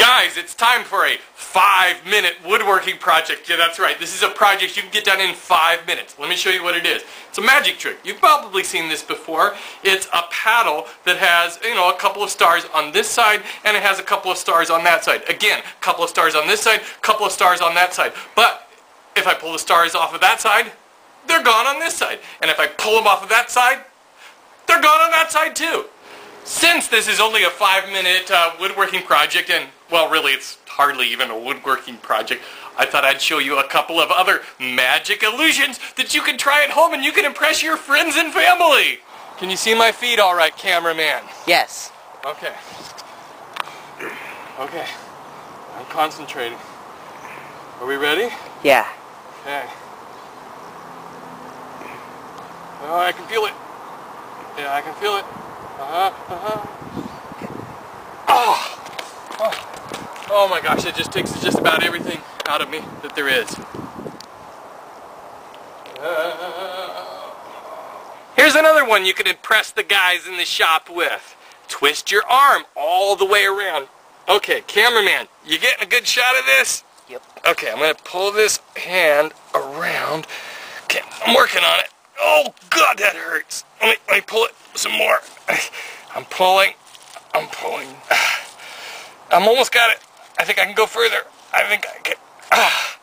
Guys, it's time for a five-minute woodworking project. Yeah, that's right. This is a project you can get done in five minutes. Let me show you what it is. It's a magic trick. You've probably seen this before. It's a paddle that has, you know, a couple of stars on this side, and it has a couple of stars on that side. Again, a couple of stars on this side, a couple of stars on that side. But if I pull the stars off of that side, they're gone on this side. And if I pull them off of that side, they're gone on that side too. Since this is only a five-minute uh, woodworking project, and, well, really, it's hardly even a woodworking project, I thought I'd show you a couple of other magic illusions that you can try at home and you can impress your friends and family. Can you see my feet all right, cameraman? Yes. Okay. Okay. I'm concentrating. Are we ready? Yeah. Okay. Oh, I can feel it. Yeah, I can feel it. Uh-huh, uh-huh. Oh! Oh! My gosh, it just takes just about everything out of me that there is. Here's another one you can impress the guys in the shop with. Twist your arm all the way around. Okay, cameraman, you getting a good shot of this? Yep. Okay, I'm going to pull this hand around. Okay, I'm working on it. Oh, God, that hurts. Let me, let me pull it some more. I'm pulling. I'm pulling. I'm almost got it. I think I can go further. I think I can. Ah.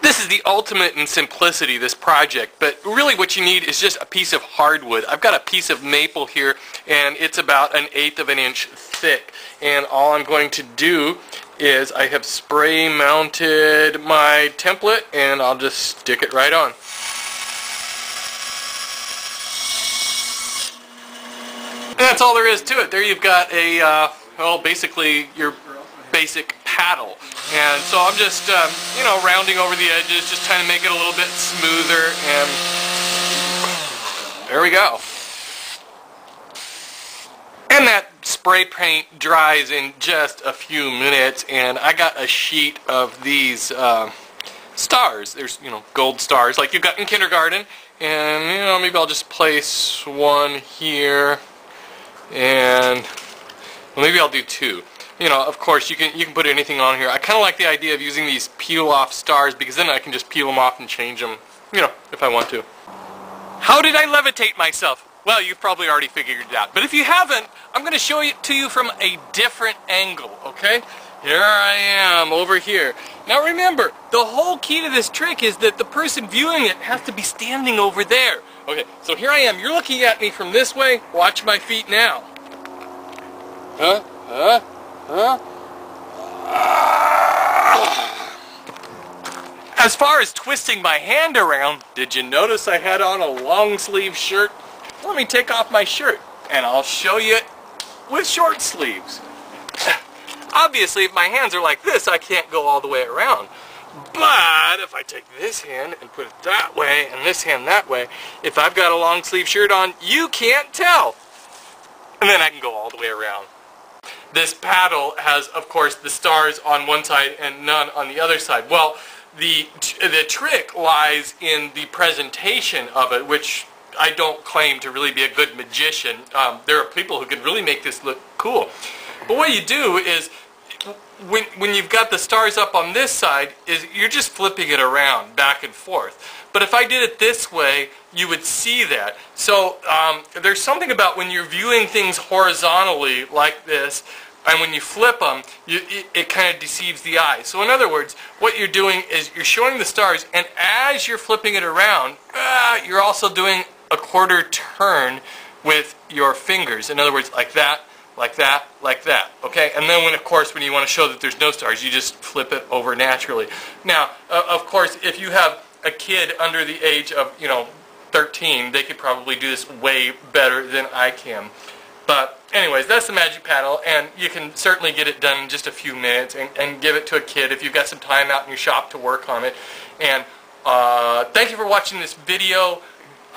This is the ultimate in simplicity, this project, but really what you need is just a piece of hardwood. I've got a piece of maple here, and it's about an eighth of an inch thick. And all I'm going to do is I have spray mounted my template, and I'll just stick it right on. That's all there is to it. There you've got a, uh, well, basically your basic paddle. And so I'm just, um, you know, rounding over the edges, just trying to make it a little bit smoother, and there we go. And that spray paint dries in just a few minutes, and I got a sheet of these uh, stars. There's, you know, gold stars like you got in kindergarten, and, you know, maybe I'll just place one here and well, maybe I'll do two. You know, of course, you can you can put anything on here. I kind of like the idea of using these peel-off stars because then I can just peel them off and change them, you know, if I want to. How did I levitate myself? Well, you've probably already figured it out. But if you haven't, I'm going to show it to you from a different angle, okay? Here I am, over here. Now remember, the whole key to this trick is that the person viewing it has to be standing over there. Okay, so here I am. You're looking at me from this way. Watch my feet now. Huh? Huh? Huh? As far as twisting my hand around, did you notice I had on a long sleeve shirt? Let me take off my shirt and I'll show you it with short sleeves. Obviously, if my hands are like this, I can't go all the way around. But if I take this hand and put it that way and this hand that way, if I've got a long sleeve shirt on, you can't tell. And then I can go all the way around. This paddle has, of course, the stars on one side and none on the other side. Well, the, the trick lies in the presentation of it, which I don't claim to really be a good magician. Um, there are people who can really make this look cool. But what you do is, when, when you've got the stars up on this side, is you're just flipping it around, back and forth. But if I did it this way, you would see that. So um, there's something about when you're viewing things horizontally like this, and when you flip them, you, it, it kind of deceives the eye. So in other words, what you're doing is you're showing the stars, and as you're flipping it around, uh, you're also doing a quarter turn with your fingers. In other words, like that, like that, like that, okay? And then when, of course, when you want to show that there's no stars, you just flip it over naturally. Now, uh, of course, if you have a kid under the age of, you know, 13, they could probably do this way better than I can. But anyways, that's the Magic Paddle, and you can certainly get it done in just a few minutes and, and give it to a kid if you've got some time out in your shop to work on it. And uh, thank you for watching this video.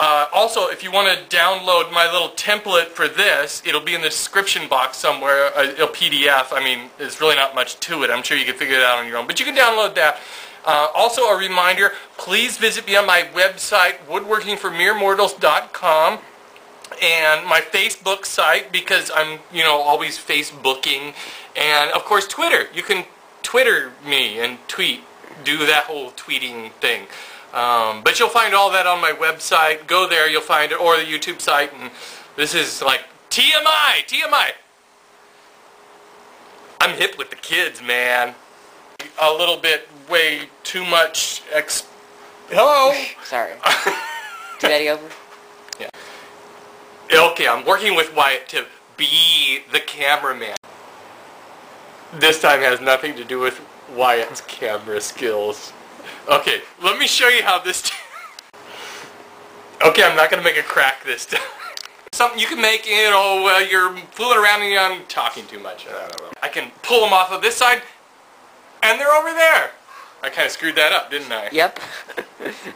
Uh, also, if you want to download my little template for this, it'll be in the description box somewhere, a, a PDF. I mean, there's really not much to it. I'm sure you can figure it out on your own. But you can download that. Uh, also, a reminder, please visit me on my website, woodworkingformeremortals.com. and my Facebook site because I'm, you know, always Facebooking, and of course Twitter. You can Twitter me and tweet, do that whole tweeting thing. Um, but you'll find all that on my website. Go there, you'll find it, or the YouTube site. And this is like TMI, TMI. I'm hip with the kids, man. A little bit, way too much ex. Hello. Sorry. Do that over? Yeah. Okay, I'm working with Wyatt to be the cameraman. This time has nothing to do with Wyatt's camera skills. Okay, let me show you how this... okay, I'm not going to make a crack this time. Something you can make, you know, while you're fooling around and I'm talking too much. I don't know. I can pull them off of this side, and they're over there. I kind of screwed that up, didn't I? Yep.